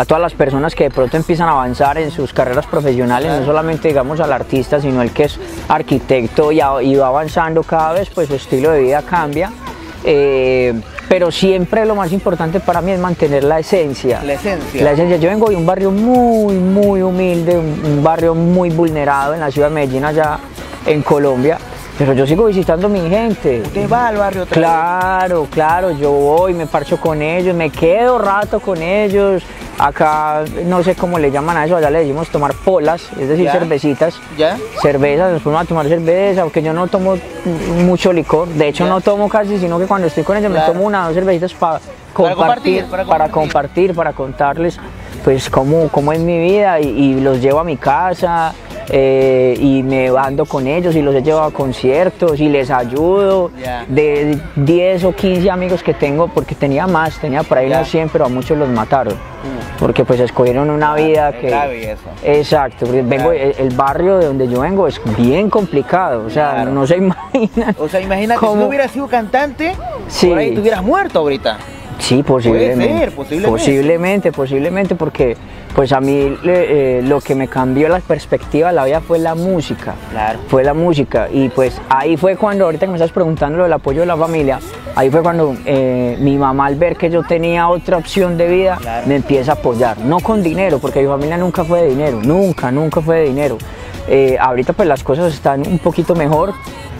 a todas las personas que de pronto empiezan a avanzar en sus carreras profesionales, no solamente digamos al artista, sino el que es arquitecto y, a- y va avanzando cada vez, pues su estilo de vida cambia. Eh, pero siempre lo más importante para mí es mantener la esencia. La esencia. La esencia. Yo vengo de un barrio muy, muy humilde, un, un barrio muy vulnerado en la ciudad de Medellín, allá en Colombia. Pero yo sigo visitando a mi gente. Usted va al barrio otra vez. Claro, claro, yo voy, me parcho con ellos, me quedo rato con ellos. Acá no sé cómo le llaman a eso, allá le decimos tomar polas, es decir, Ya. cervecitas. ¿Ya? Cerveza, nos ponemos a tomar cerveza, porque yo no tomo mucho licor. De hecho, Ya. no tomo casi, sino que cuando estoy con ellos Claro. me tomo una o dos cervecitas pa Para compartir, compartir, para para compartir. compartir, para contarles pues cómo, cómo es mi vida y, y los llevo a mi casa eh, y me ando con ellos y los he llevado a conciertos y les ayudo. De 10 o 15 amigos que tengo, porque tenía más, tenía por ahí Ya. unos 100, pero a muchos los mataron. Porque pues escogieron una vida es que... Exacto, porque vengo, el, el barrio de donde yo vengo es bien complicado, o sea, Claro. no se imaginan. O sea, imagínate, si cómo- no hubieras sido cantante, Sí. por ahí te hubieras muerto ahorita. Sí, posiblemente. ser, posiblemente. Posiblemente, posiblemente, porque pues a mí eh, lo que me cambió la perspectiva de la vida fue la música. Claro. Fue la música. Y pues ahí fue cuando, ahorita que me estás preguntando lo del apoyo de la familia, ahí fue cuando eh, mi mamá al ver que yo tenía otra opción de vida, Claro. me empieza a apoyar. No con dinero, porque mi familia nunca fue de dinero, nunca, nunca fue de dinero. Eh, ahorita pues las cosas están un poquito mejor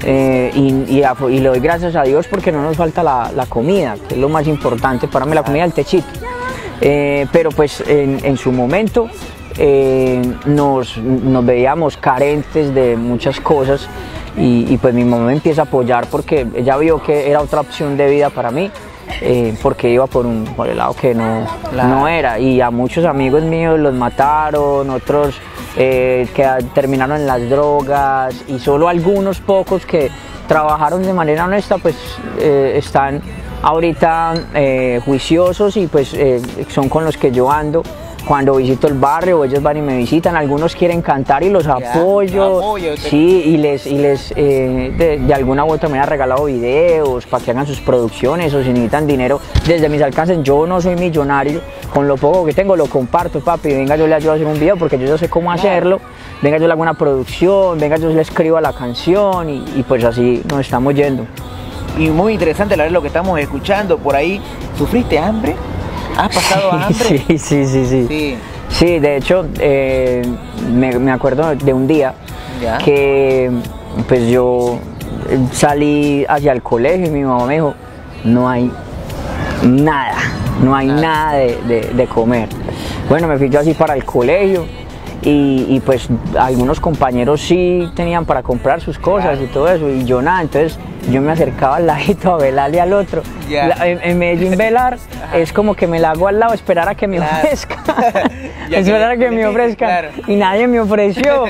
eh, y, y a- y le doy gracias a Dios porque no nos falta la, la comida, que es lo más importante para mí, la comida del techito. Eh, pero pues en, en su momento eh, nos, nos veíamos carentes de muchas cosas y, y, pues mi mamá me empieza a apoyar porque ella vio que era otra opción de vida para mí. eh, porque iba por, un, por el lado que no, no era y a muchos amigos míos los mataron, otros eh, que terminaron en las drogas y solo algunos pocos que trabajaron de manera honesta pues eh, están ahorita eh, juiciosos y pues eh, son con los que yo ando cuando visito el barrio ellos van y me visitan algunos quieren cantar y los apoyo. apoyo, te- sí y les y les eh, de, de alguna u otra manera he regalado videos para que hagan sus producciones o si necesitan dinero desde mis alcances. Yo no soy millonario con lo poco que tengo lo comparto papi. Venga yo le ayudo a hacer un video porque yo ya sé cómo hacerlo. Venga yo le hago una producción venga yo le escribo la canción y, y pues así nos estamos yendo. Y muy interesante la verdad lo que estamos escuchando. Por ahí. ¿Sufriste hambre? ¿Has pasado hambre? sí sí sí sí Sí. Sí, de hecho, eh, me, me acuerdo de un día Ya. que pues yo salí hacia el colegio y mi mamá me dijo, no hay nada, no hay Nada. nada de, de- de comer. Bueno, me fui yo así para el colegio y, y, pues algunos compañeros sí tenían para comprar sus cosas Claro. y todo eso y yo nada, entonces yo me acercaba al ladito a velarle al otro. La- en, en Medellín velar es como que me la hago al lado, esperar a que me Claro. ofrezca. Esperar a que me ofrezca claro. y nadie me ofreció.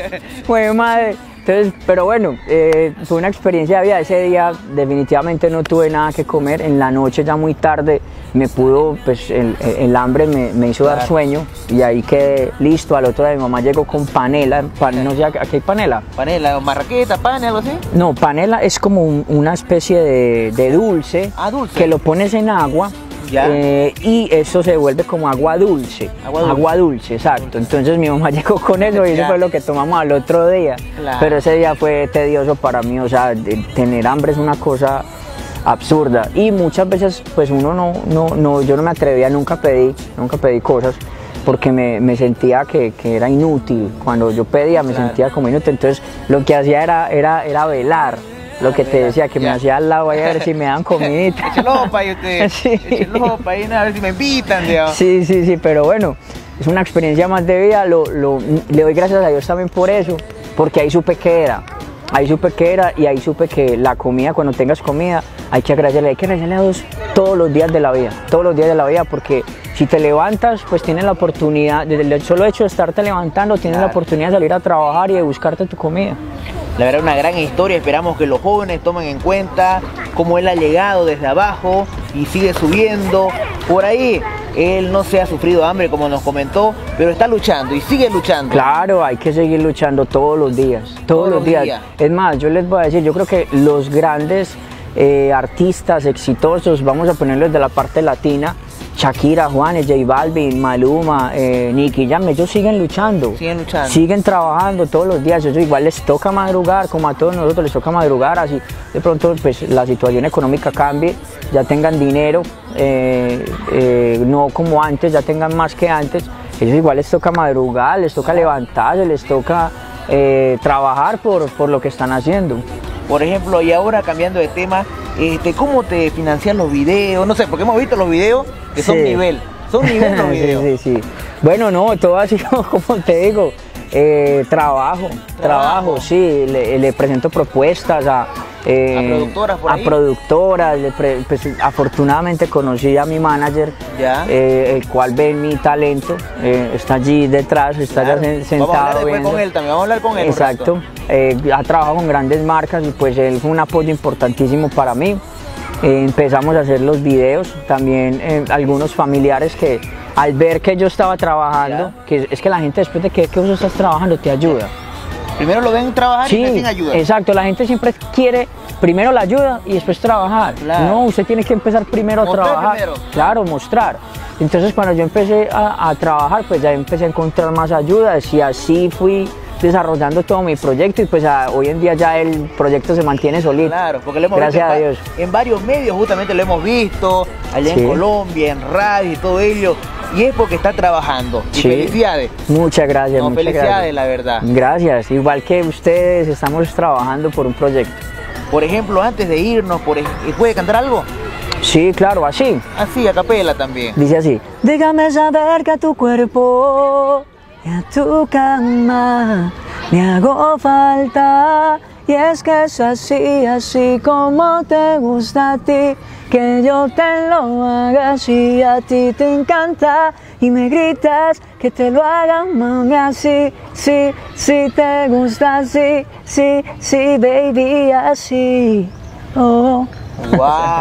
Fue madre. Entonces, pero bueno, eh, fue una experiencia de vida. Ese día definitivamente no tuve nada que comer. En la noche, ya muy tarde, me pudo, pues el, el hambre me, me hizo dar Claro. sueño y ahí quedé listo. Al otro día mi mamá llegó con panela. pan- no sé, ¿aquí hay panela? Panela, marraqueta, pan, algo así. No, panela es como un- una especie de, de dulce, Ah, dulce. que lo pones en agua Ya. eh, y eso se vuelve como agua dulce. Agua dulce. dulce, exacto. Entonces mi mamá llegó con eso y eso Ya. fue lo que tomamos al otro día. Claro. Pero ese día fue tedioso para mí, o sea, de- tener hambre es una cosa absurda y muchas veces pues uno no, no, no yo no me atrevía, nunca pedí, nunca pedí cosas porque me, me sentía que, que era inútil, cuando yo pedía me Claro. sentía como inútil, entonces lo que hacía era, era, era velar, lo que te decía, que me hacía al lado ahí a ver si me dan comidita. Échelo para ahí usted. Sí. Para ahí a ver si me invitan, digamos. Sí, sí, sí, pero bueno, es una experiencia más de vida, lo, lo- le doy gracias a Dios también por eso, porque ahí supe que era, ahí supe que era y ahí supe que la comida, cuando tengas comida, hay que agradecerle, hay que agradecerle a Dios todos los días de la vida, todos los días de la vida, porque si te levantas, pues tienes la oportunidad, desde el solo hecho de estarte levantando, tienes la oportunidad de salir a trabajar y de buscarte tu comida. La verdad, una gran historia. Esperamos que los jóvenes tomen en cuenta cómo él ha llegado desde abajo y sigue subiendo. Por ahí, él no se ha sufrido hambre, como nos comentó, pero está luchando y sigue luchando. Claro, hay que seguir luchando todos los días, todos, los días. Es más, yo les voy a decir, yo creo que los grandes eh, artistas exitosos, vamos a ponerlos de la parte latina, Shakira, Juanes, J Balvin, Maluma, eh, Nicky Jam, ellos siguen luchando. Siguen luchando. Siguen trabajando todos los días. Ellos igual les toca madrugar, como a todos nosotros les toca madrugar. Así de pronto pues, la situación económica cambie, ya tengan dinero, eh, eh, no como antes, ya tengan más que antes. Ellos igual les toca madrugar, les toca levantarse, les toca eh, trabajar por, por lo que están haciendo. Por ejemplo, y ahora cambiando de tema, este, ¿cómo te financian los videos? No sé, porque hemos visto los videos que son Sí. nivel. Son nivel los videos. sí, sí. Bueno, no, todo así como te digo, eh, trabajo, trabajo, sí, le, le presento propuestas a, eh, A productoras por a productoras, pues, afortunadamente conocí a mi manager, Ya. eh, el cual ve mi talento, eh, está allí detrás, está Claro. ya sen- sentado. Vamos a hablar después con él también, vamos a hablar con él. Exacto, eh, ha trabajado con grandes marcas y pues él fue un apoyo importantísimo para mí. Eh, empezamos a hacer los videos, también eh, algunos familiares que al ver que yo estaba trabajando, que es que la gente después de que, que vos estás trabajando te ayuda. Primero lo ven trabajar y Sí, te piden ayuda. exacto, la gente siempre quiere primero la ayuda y después trabajar. Claro. No, usted tiene que empezar primero a trabajar. primero. Claro, mostrar. Entonces cuando yo empecé a, a trabajar, pues ya empecé a encontrar más ayudas y así fui desarrollando todo mi proyecto y pues a- hoy en día ya el proyecto se mantiene solito. Claro, porque lo hemos Gracias visto a en, va- Dios. en varios medios, justamente lo hemos visto, allá Sí. en Colombia, en radio y todo ello. Y es porque está trabajando. Y Sí. felicidades. Muchas gracias. No, muchas felicidades, gracias. la verdad. Gracias, igual que ustedes estamos trabajando por un proyecto. Por ejemplo, antes de irnos, por, ¿puede cantar algo? Sí, claro, así. Así, a capela también. Dice así. Déjame saber que a tu cuerpo y a tu cama me hago falta. Y es que es así, así como te gusta a ti. Que yo te lo haga si a ti te encanta. Y me gritas que te lo haga, mami, así. Sí, sí te gusta así. Sí, sí, baby, así. Oh. ¡Wow!